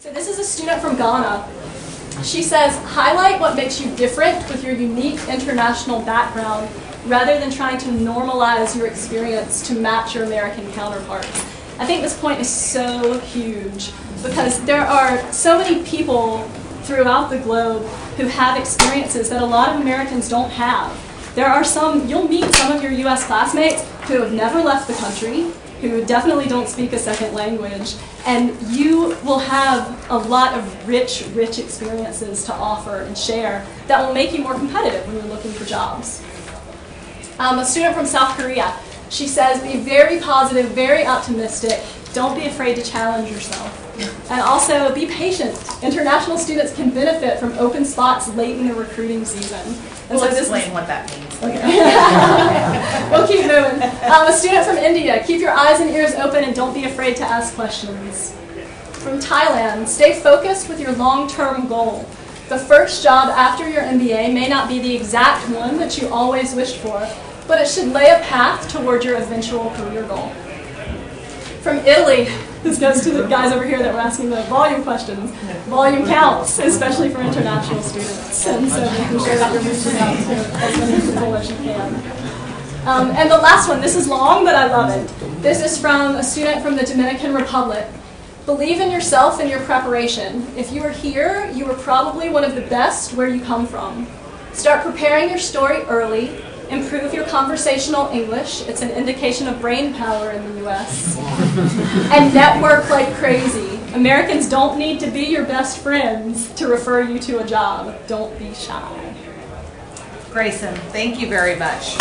So this is a student from Ghana. She says, highlight what makes you different with your unique international background rather than trying to normalize your experience to match your American counterparts. I think this point is so huge because there are so many people throughout the globe who have experiences that a lot of Americans don't have. There are some, you'll meet some of your US classmates who have never left the country, who definitely don't speak a second language, and you will have a lot of rich, rich experiences to offer and share that will make you more competitive when you're looking for jobs. Um, a student from South Korea, she says, be very positive, very optimistic, don't be afraid to challenge yourself. And also, be patient. International students can benefit from open spots late in the recruiting season. And we'll so explain what that means. Okay. we'll keep moving. Um, a student from India, keep your eyes and ears open and don't be afraid to ask questions. From Thailand, stay focused with your long-term goal. The first job after your MBA may not be the exact one that you always wished for, but it should lay a path toward your eventual career goal. From Italy, this goes to the guys over here that were asking the volume questions. Volume counts, especially for international students. And so making sure that you're reaching out to as many people as you can. Um, and the last one, this is long, but I love it. This is from a student from the Dominican Republic. Believe in yourself and your preparation. If you are here, you are probably one of the best where you come from. Start preparing your story early Improve your conversational English. It's an indication of brain power in the US. and network like crazy. Americans don't need to be your best friends to refer you to a job. Don't be shy. Grayson, thank you very much.